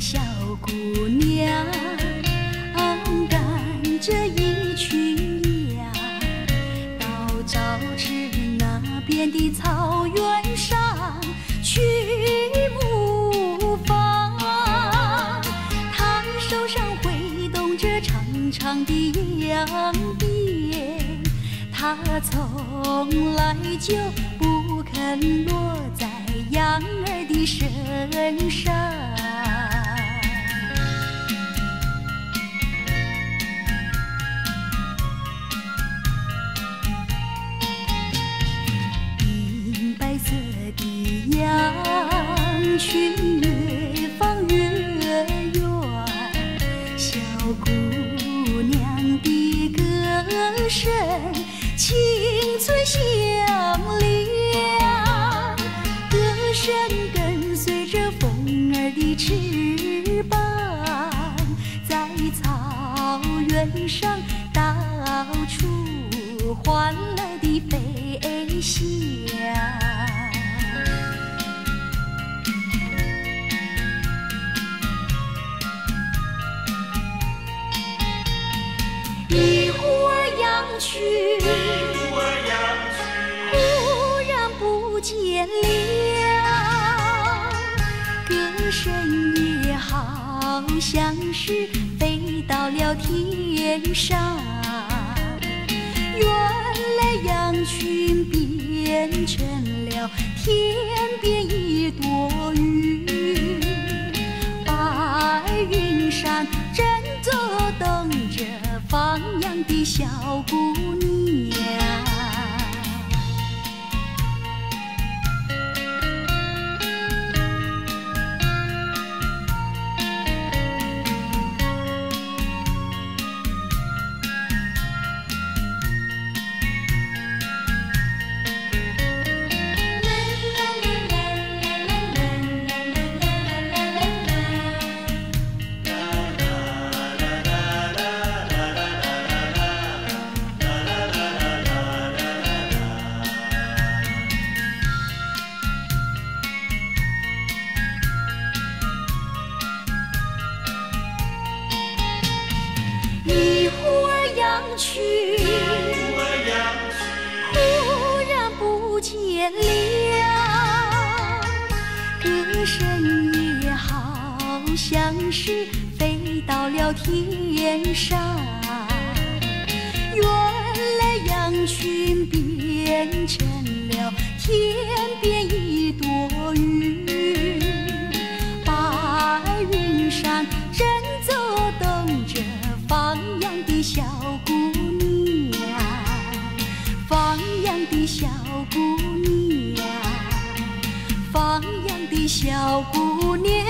小姑娘赶着一群羊，到早池那边的草原上去牧放。她手上挥动着长长的羊鞭，她从来就不肯落在羊儿的身上。去越放越远，小姑娘的歌声清脆响亮，歌声跟随着风儿的翅膀，在草原上到处欢乐地飞翔。群忽然不见了，歌声也好像是飞到了天上。原来羊群变成了天边一朵云，的小姑娘。像是飞到了天上。原来羊群变成了天边一朵云，白云上正走等着放羊的小姑娘，放羊的小姑娘，放羊的小姑娘